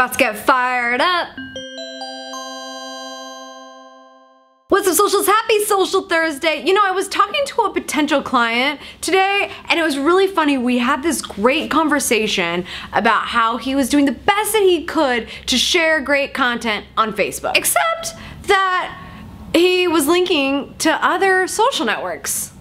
About to get fired up. What's up socials? Happy Social Thursday. You know, I was talking to a potential client today and it was really funny. We had this great conversation about how he was doing the best that he could to share great content on Facebook. Except that he was linking to other social networks.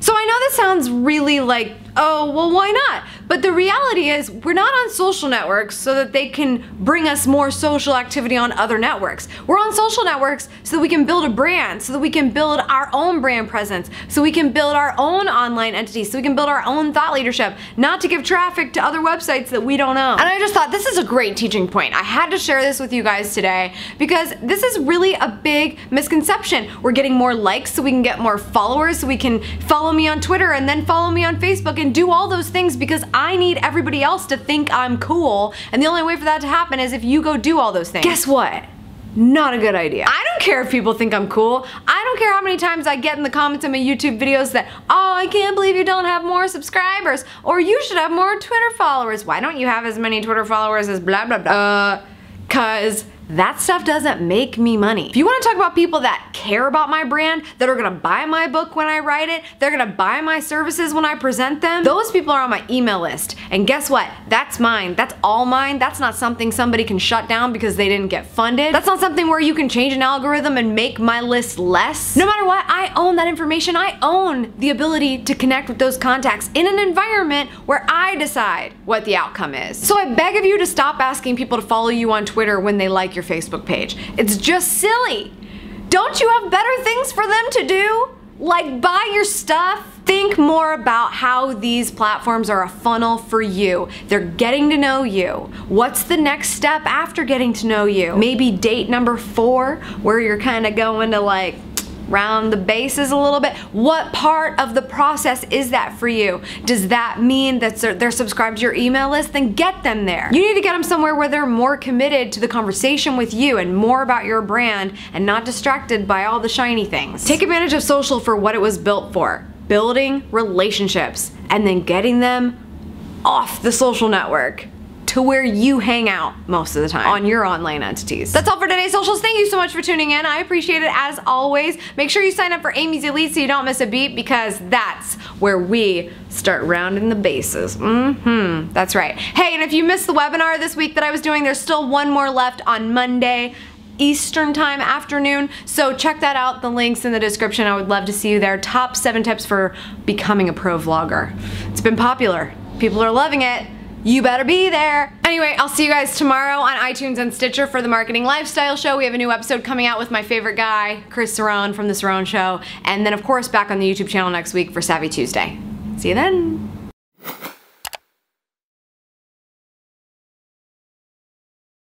So I know this sounds really like, oh, well, why not? But the reality is, we're not on social networks so that they can bring us more social activity on other networks. We're on social networks so that we can build a brand, so that we can build our own brand presence, so we can build our own online entities, so we can build our own thought leadership, not to give traffic to other websites that we don't own. And I just thought this is a great teaching point. I had to share this with you guys today because this is really a big misconception. We're getting more likes so we can get more followers, so we can follow me on Twitter and then follow me on Facebook and do all those things because I need everybody else to think I'm cool, and the only way for that to happen is if you go do all those things. Guess what? Not a good idea. I don't care if people think I'm cool. I don't care how many times I get in the comments on my YouTube videos that, oh, I can't believe you don't have more subscribers, or you should have more Twitter followers. Why don't you have as many Twitter followers as blah blah blah? Uh, cause that stuff doesn't make me money. If you wanna talk about people that care about my brand, that are gonna buy my book when I write it, they're gonna buy my services when I present them, those people are on my email list. And guess what? That's mine. That's all mine. That's not something somebody can shut down because they didn't get funded. That's not something where you can change an algorithm and make my list less. No matter what, I own that information. I own the ability to connect with those contacts in an environment where I decide what the outcome is. So I beg of you to stop asking people to follow you on Twitter when they like your Facebook page. It's just silly. Don't you have better things for them to do? Like buy your stuff? Think more about how these platforms are a funnel for you. They're getting to know you. What's the next step after getting to know you? Maybe date number four, where you're kind of going to like round the bases a little bit. What part of the process is that for you? Does that mean that they're subscribed to your email list? Then get them there. You need to get them somewhere where they're more committed to the conversation with you and more about your brand and not distracted by all the shiny things. Take advantage of social for what it was built for. Building relationships and then getting them off the social network to where you hang out most of the time on your online entities. That's all for today's socials. Thank you so much for tuning in. I appreciate it as always. Make sure you sign up for Amy's Elite so you don't miss a beat because that's where we start rounding the bases. Mm-hmm, that's right. Hey, and if you missed the webinar this week that I was doing, there's still one more left on Monday. Eastern time afternoon. So check that out. The link's in the description. I would love to see you there. Top seven tips for becoming a pro vlogger. It's been popular. People are loving it you better be there. Anyway, I'll see you guys tomorrow on iTunes and Stitcher for the Marketing Lifestyle Show. We have a new episode coming out with my favorite guy, Chris Cerrone from The Cerrone Show. And then of course back on the YouTube channel next week for Savvy Tuesday. See you then.